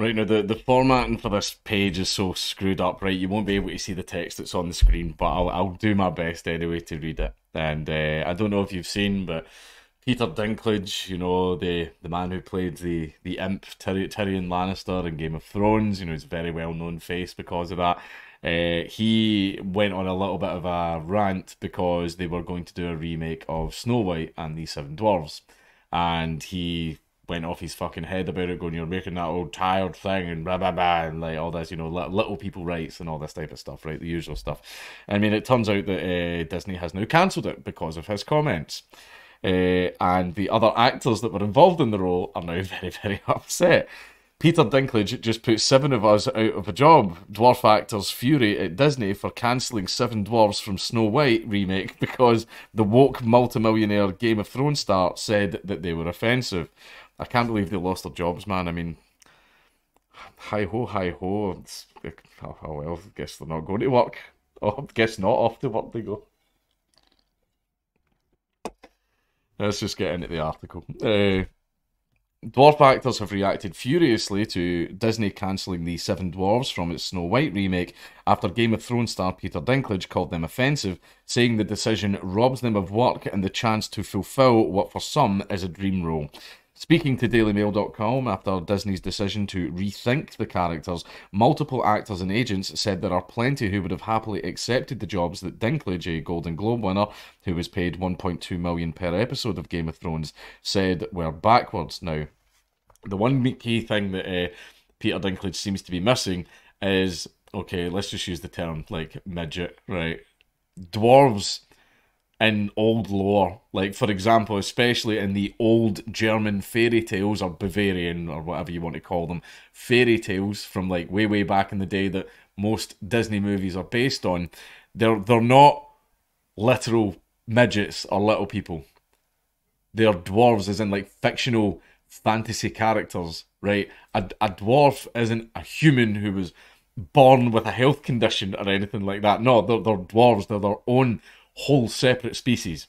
Right now, the, the formatting for this page is so screwed up, right? You won't be able to see the text that's on the screen, but I'll, I'll do my best anyway to read it. And uh, I don't know if you've seen, but Peter Dinklage, you know, the, the man who played the, the imp Tyr- Tyrion Lannister in Game of Thrones, you know, he's a very well known face because of that. Uh, he went on a little bit of a rant because they were going to do a remake of Snow White and the Seven Dwarfs. And he went off his fucking head about it, going, "You're making that old tired thing," and blah blah blah, and like all this, you know, little people rights and all this type of stuff, right? The usual stuff. I mean, it turns out that uh, Disney has now cancelled it because of his comments. Uh, and the other actors that were involved in the role are now very, very upset. Peter Dinklage just put seven of us out of a job. Dwarf actors fury at Disney for cancelling Seven Dwarfs from Snow White remake because the woke multimillionaire Game of Thrones star said that they were offensive. I can't believe they lost their jobs, man. I mean, hi ho, hi ho. It's, oh, oh well, I guess they're not going to work. Oh, guess not off to work they go. Let's just get into the article. Uh, Dwarf actors have reacted furiously to Disney cancelling the Seven Dwarfs from its Snow White remake after Game of Thrones star Peter Dinklage called them offensive, saying the decision robs them of work and the chance to fulfill what for some is a dream role. Speaking to DailyMail.com after Disney's decision to rethink the characters, multiple actors and agents said there are plenty who would have happily accepted the jobs that Dinklage, a Golden Globe winner, who was paid 1.2 million per episode of Game of Thrones, said were backwards. Now, the one key thing that uh, Peter Dinklage seems to be missing is okay. Let's just use the term like midget, right? Dwarves in old lore. Like, for example, especially in the old German fairy tales or Bavarian or whatever you want to call them, fairy tales from like way, way back in the day that most Disney movies are based on, they're they're not literal midgets or little people. They're dwarves, as in like fictional fantasy characters, right? A, a dwarf isn't a human who was born with a health condition or anything like that. No, they're, they're dwarves. They're their own whole separate species,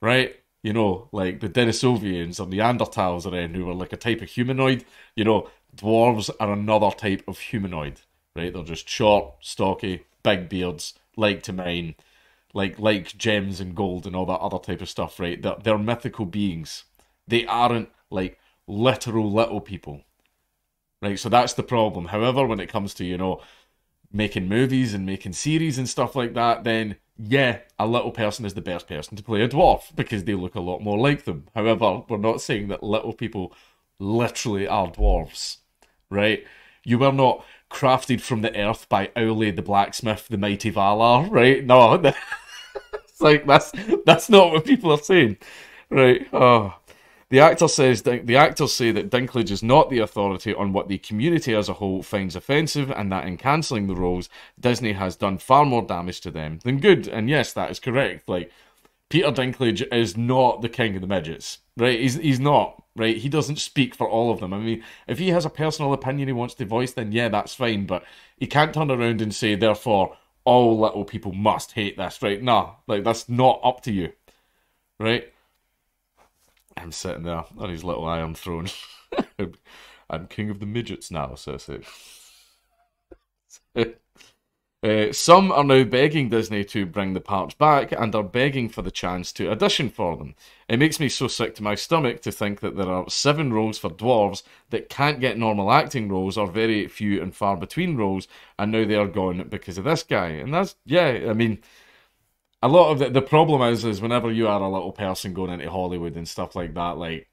right? You know, like the Denisovians or Neanderthals are in, who were like a type of humanoid. You know, dwarves are another type of humanoid, right? They're just short, stocky, big beards, like to mine, like like gems and gold and all that other type of stuff, right? They're, they're mythical beings. They aren't like literal little people, right? So that's the problem. However, when it comes to you know making movies and making series and stuff like that, then yeah, a little person is the best person to play a dwarf because they look a lot more like them. However, we're not saying that little people literally are dwarves, right? You were not crafted from the earth by Aulë the blacksmith, the mighty Valar, right? No, it's like that's that's not what people are saying, right? Oh. The actor says the actors say that Dinklage is not the authority on what the community as a whole finds offensive, and that in cancelling the roles, Disney has done far more damage to them than good. And yes, that is correct. Like Peter Dinklage is not the king of the midgets, right? He's he's not right. He doesn't speak for all of them. I mean, if he has a personal opinion he wants to voice, then yeah, that's fine. But he can't turn around and say, therefore, all little people must hate this, right? Nah, like that's not up to you, right? I'm sitting there on his little iron throne. I'm king of the midgets now, Cersei. Uh, some are now begging Disney to bring the parts back and are begging for the chance to audition for them. It makes me so sick to my stomach to think that there are seven roles for dwarves that can't get normal acting roles or very few and far between roles, and now they are gone because of this guy. And that's, yeah, I mean, a lot of the, the problem is is whenever you are a little person going into Hollywood and stuff like that, like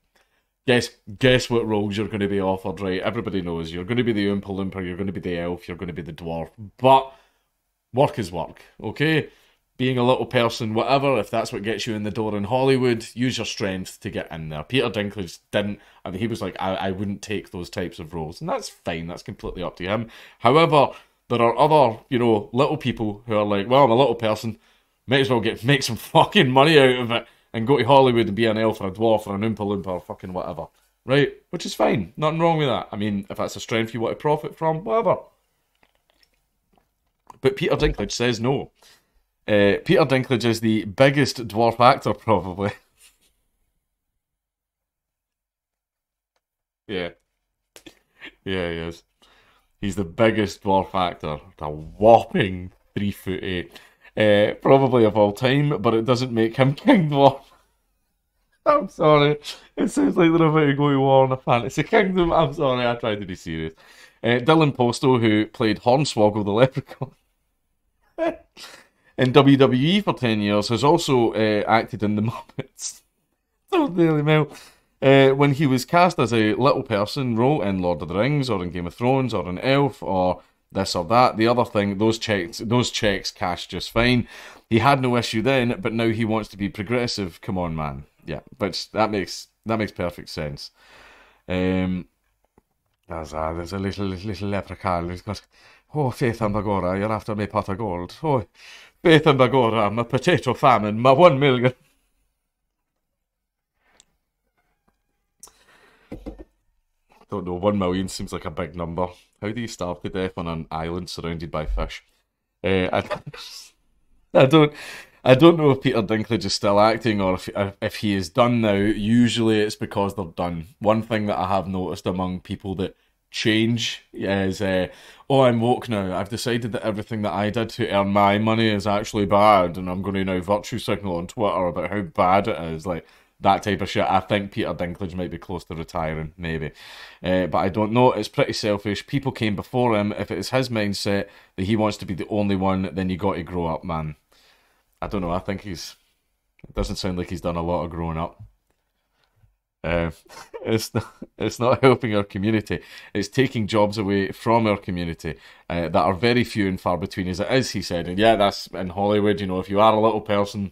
guess guess what roles you're going to be offered, right? Everybody knows you're going to be the Oompa Loompa, you're going to be the elf, you're going to be the dwarf, but work is work, okay? Being a little person, whatever, if that's what gets you in the door in Hollywood, use your strength to get in there. Peter Dinklage didn't, I mean, he was like, I, I wouldn't take those types of roles, and that's fine, that's completely up to him. However, there are other, you know, little people who are like, well, I'm a little person, might as well get make some fucking money out of it and go to Hollywood and be an elf or a dwarf or an Oompa Loompa or fucking whatever. Right? Which is fine. Nothing wrong with that. I mean, if that's a strength you want to profit from, whatever. But Peter Dinklage says no. Uh, Peter Dinklage is the biggest dwarf actor, probably. yeah. Yeah, he is. He's the biggest dwarf actor, a whopping three foot eight, uh, probably of all time. But it doesn't make him King Dwarf. I'm sorry. It sounds like they're about to go to war in a fantasy kingdom. I'm sorry. I tried to be serious. Uh, Dylan Postl, who played Hornswoggle the Leprechaun in WWE for 10 years, has also uh, acted in The Muppets. so Daily Mail. Uh, when he was cast as a little person role in Lord of the Rings or in Game of Thrones or an elf or this or that, the other thing, those checks, those checks cashed just fine. He had no issue then, but now he wants to be progressive. Come on, man. Yeah, but that makes that makes perfect sense. Um, there's a, there's a little little leprechaun who's got, oh, Faith and Bagora, you're after me pot of gold. Oh, Faith and Bagora, my potato famine, my one million. Don't know, one million seems like a big number. How do you starve to death on an island surrounded by fish? Uh, I, I don't. I don't know if Peter Dinklage is still acting or if if he is done now. Usually, it's because they're done. One thing that I have noticed among people that change is, uh, oh, I'm woke now. I've decided that everything that I did to earn my money is actually bad, and I'm going to now virtue signal on Twitter about how bad it is. Like that type of shit. I think Peter Dinklage might be close to retiring, maybe. Uh, but I don't know. It's pretty selfish. People came before him. If it is his mindset that he wants to be the only one, then you got to grow up, man. I don't know. I think he's. It doesn't sound like he's done a lot of growing up. Uh, it's not. It's not helping our community. It's taking jobs away from our community uh, that are very few and far between, as it is. He said, and yeah, that's in Hollywood. You know, if you are a little person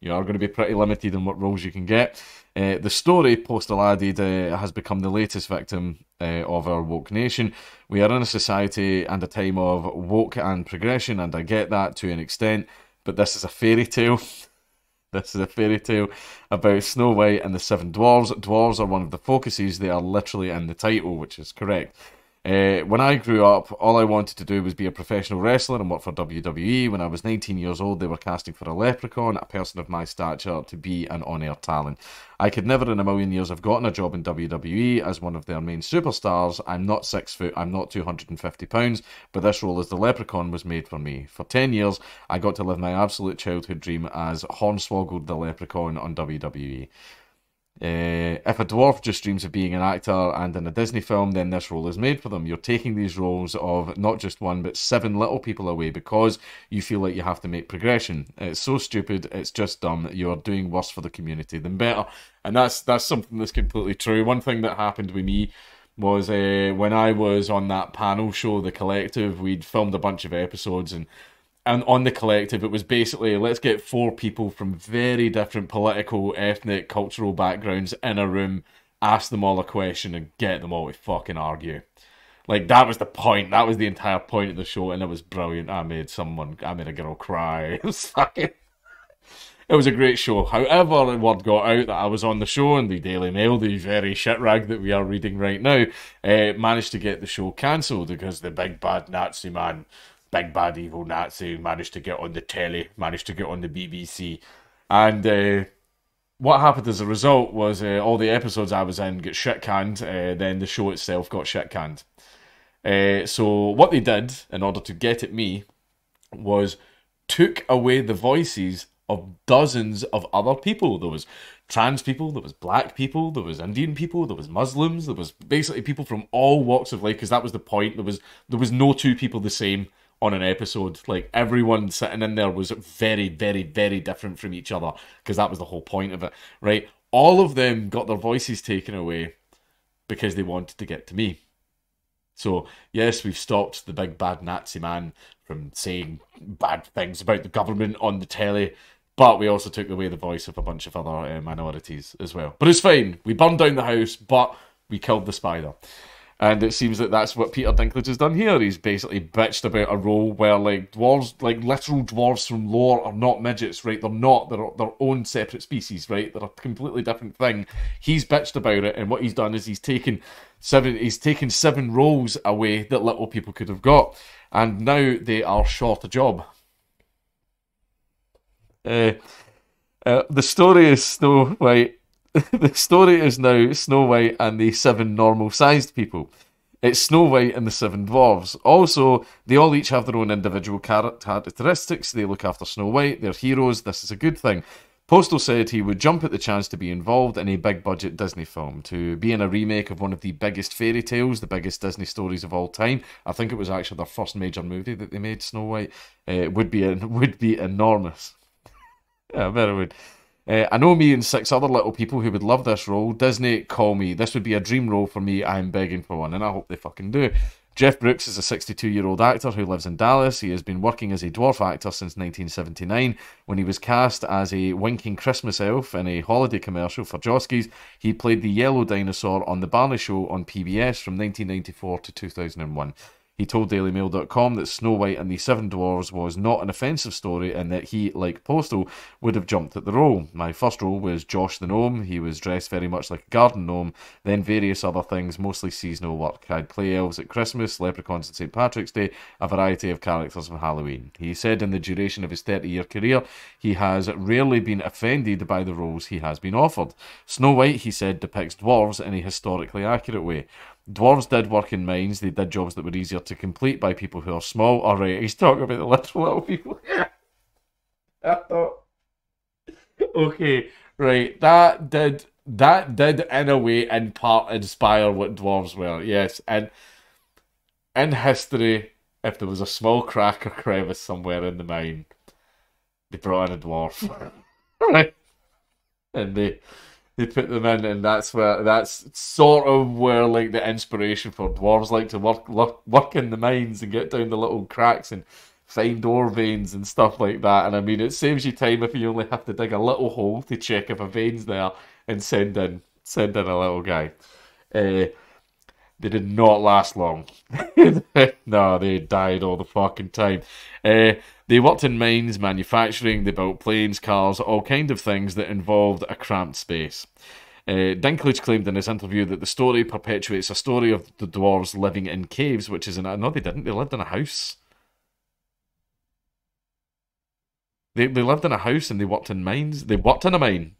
you are going to be pretty limited in what roles you can get. Uh, the story, Postl added, uh, has become the latest victim uh, of our woke nation. We are in a society and a time of woke and progression, and I get that to an extent, but this is a fairy tale. This is a fairy tale about Snow White and the Seven Dwarves. Dwarves are one of the focuses, they are literally in the title, which is correct. Uh, when I grew up, all I wanted to do was be a professional wrestler and work for WWE. When I was 19 years old, they were casting for a leprechaun, a person of my stature, to be an on air talent. I could never in a million years have gotten a job in WWE as one of their main superstars. I'm not six foot, I'm not 250 pounds, but this role as the leprechaun was made for me. For 10 years, I got to live my absolute childhood dream as Hornswoggled the leprechaun on WWE. Uh, if a dwarf just dreams of being an actor and in a Disney film, then this role is made for them. You're taking these roles of not just one, but seven little people away because you feel like you have to make progression. It's so stupid. It's just dumb. That You are doing worse for the community than better, and that's that's something that's completely true. One thing that happened with me was uh, when I was on that panel show, The Collective. We'd filmed a bunch of episodes and and on the collective, it was basically let's get four people from very different political, ethnic, cultural backgrounds in a room, ask them all a question, and get them all to fucking argue. Like that was the point. That was the entire point of the show, and it was brilliant. I made someone, I made a girl cry. It was fucking. It was a great show. However, word got out that I was on the show, and the Daily Mail, the very shit rag that we are reading right now, uh, managed to get the show cancelled because the big bad Nazi man big bad evil Nazi managed to get on the telly, managed to get on the BBC, and uh, what happened as a result was uh, all the episodes I was in got shit canned. Uh, then the show itself got shit canned. So what they did in order to get at me was took away the voices of dozens of other people. There was trans people, there was black people, there was Indian people, there was Muslims, there was basically people from all walks of life. Because that was the point. There was there was no two people the same on an episode. Like everyone sitting in there was very, very, very different from each other because that was the whole point of it, right? All of them got their voices taken away because they wanted to get to me. So, yes, we've stopped the big bad Nazi man from saying bad things about the government on the telly, but we also took away the voice of a bunch of other uh, minorities as well. But it's fine. We burned down the house, but we killed the spider. And it seems that that's what Peter Dinklage has done here. He's basically bitched about a role where, like, dwarves, like literal dwarves from lore, are not midgets, right? They're not. They're their own separate species, right? They're a completely different thing. He's bitched about it, and what he's done is he's taken seven. He's taken seven roles away that little people could have got, and now they are short a job. Uh, uh, the story is Snow White the story is now Snow White and the seven normal sized people. It's Snow White and the Seven Dwarves. Also, they all each have their own individual characteristics. They look after Snow White, they're heroes. This is a good thing. Postl said he would jump at the chance to be involved in a big budget Disney film, to be in a remake of one of the biggest fairy tales, the biggest Disney stories of all time. I think it was actually their first major movie that they made, Snow White. Uh, would be would be enormous. yeah, I bet it would. Uh, I know me and six other little people who would love this role. Disney, call me. This would be a dream role for me. I'm begging for one, and I hope they fucking do. Jeff Brooks is a 62 year old actor who lives in Dallas. He has been working as a dwarf actor since 1979 when he was cast as a winking Christmas elf in a holiday commercial for Joske's. He played the yellow dinosaur on The Barney Show on PBS from 1994 to 2001. He told DailyMail.com that Snow White and the Seven Dwarfs was not an offensive story and that he, like Postl, would have jumped at the role. My first role was Josh the Gnome. He was dressed very much like a garden gnome, then various other things, mostly seasonal work. I'd play elves at Christmas, leprechauns on St. Patrick's Day, a variety of characters on Halloween. He said in the duration of his 30 year career, he has rarely been offended by the roles he has been offered. Snow White, he said, depicts dwarves in a historically accurate way. Dwarves did work in mines. They did jobs that were easier to complete by people who are small. All right, he's talking about the little little people. I thought, okay, right. That did that did in a way in part inspire what dwarves were. Yes, and in history, if there was a small crack or crevice somewhere in the mine, they brought in a dwarf, right? And they they put them in, and that's where that's sort of where like the inspiration for dwarves like to work work, work in the mines and get down the little cracks and find ore veins and stuff like that. And I mean, it saves you time if you only have to dig a little hole to check if a vein's there and send in send in a little guy. Uh, they did not last long. no, they died all the fucking time. Uh, they worked in mines, manufacturing, they built planes, cars, all kind of things that involved a cramped space. Uh, Dinklage claimed in his interview that the story perpetuates a story of the dwarves living in caves, which is in a, no, they didn't. They lived in a house. They they lived in a house and they worked in mines. They worked in a mine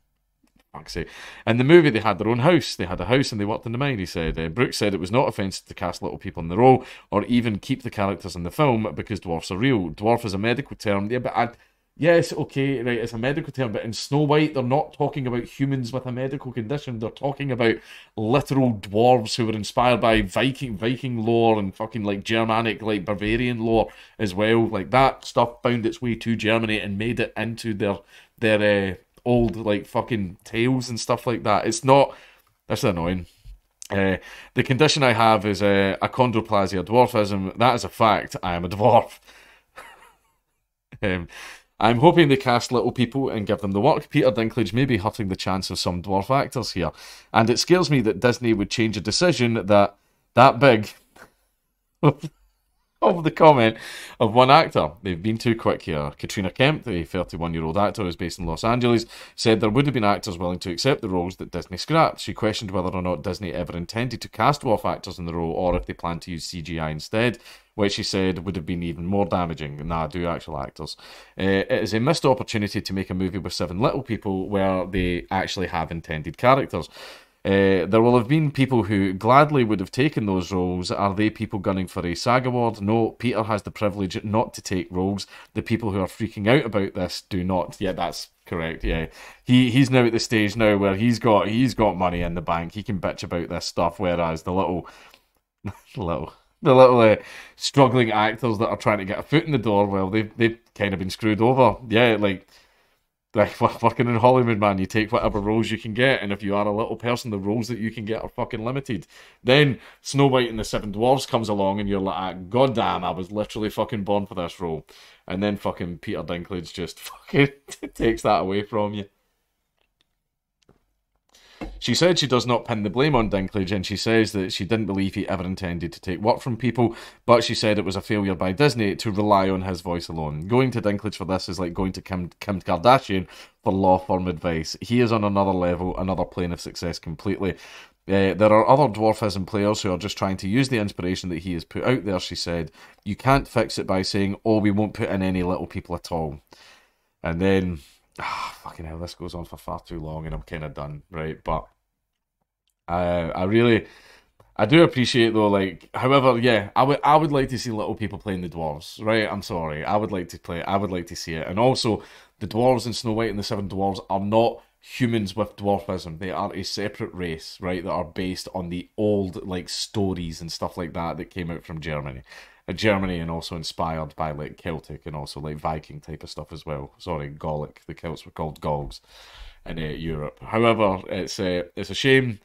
fuck's sake. In the movie, they had their own house. They had a house and they worked in the mine, he said. Uh, Brooks said it was not offensive to cast little people in the role or even keep the characters in the film because dwarfs are real. Dwarf is a medical term. Yeah, but I, yes, okay, right, it's a medical term, but in Snow White, they're not talking about humans with a medical condition. They're talking about literal dwarves who were inspired by Viking Viking lore and fucking like Germanic, like Bavarian lore as well. Like that stuff found its way to Germany and made it into their their uh, old like fucking tales and stuff like that. It's not. That's annoying. Uh, the condition I have is uh, achondroplasia, dwarfism. That is a fact. I am a dwarf. um, I'm hoping they cast little people and give them the work. Peter Dinklage may be hurting the chance of some dwarf actors here. And it scares me that Disney would change a decision that that big of the comment of one actor. They've been too quick here. Katrina Kemp, the 31 year old actor who's based in Los Angeles, said there would have been actors willing to accept the roles that Disney scrapped. She questioned whether or not Disney ever intended to cast dwarf actors in the role or if they planned to use CGI instead, which she said would have been even more damaging. Nah, do actual actors. Uh, it is a missed opportunity to make a movie with seven little people where they actually have intended characters. Uh, there will have been people who gladly would have taken those roles. Are they people gunning for a SAG award? No, Peter has the privilege not to take roles. The people who are freaking out about this do not. Yeah, that's correct. Yeah, he he's now at the stage now where he's got he's got money in the bank. He can bitch about this stuff, whereas the little little the little uh, struggling actors that are trying to get a foot in the door, well, they've they've kind of been screwed over. Yeah, like like working in Hollywood, man, you take whatever roles you can get, and if you are a little person, the roles that you can get are fucking limited. Then Snow White and the Seven Dwarfs comes along, and you're like, God damn, I was literally fucking born for this role. And then fucking Peter Dinklage just fucking takes that away from you. She said she does not pin the blame on Dinklage, and she says that she didn't believe he ever intended to take work from people, but she said it was a failure by Disney to rely on his voice alone. Going to Dinklage for this is like going to Kim, Kim Kardashian for law firm advice. He is on another level, another plane of success completely. Uh, there are other dwarfism players who are just trying to use the inspiration that he has put out there, she said. You can't fix it by saying, oh, we won't put in any little people at all. And then oh, fucking hell, this goes on for far too long, and I'm kind of done, right? But I, I really, I do appreciate though, like, however, yeah, I would I would like to see little people playing the dwarves, right? I'm sorry, I would like to play, I would like to see it, and also the dwarves in Snow White and the Seven Dwarves are not humans with dwarfism. They are a separate race, right? That are based on the old like stories and stuff like that that came out from Germany. Germany and also inspired by like Celtic and also like Viking type of stuff as well. Sorry, Gallic. The Celts were called Gauls in uh, Europe. However, it's a uh, it's a shame.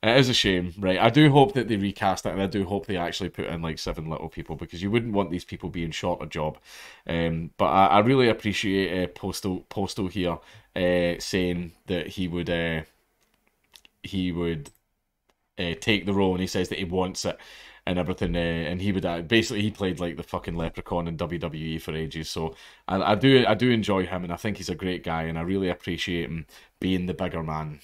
It is a shame, right? I do hope that they recast it, and I do hope they actually put in like seven little people because you wouldn't want these people being short a job. Um, but I, I really appreciate uh, Postl Postl here uh, saying that he would uh, he would uh, take the role, and he says that he wants it and everything. Uh, and he would uh, basically he played like the fucking leprechaun in WWE for ages. So I, I do I do enjoy him, and I think he's a great guy, and I really appreciate him being the bigger man.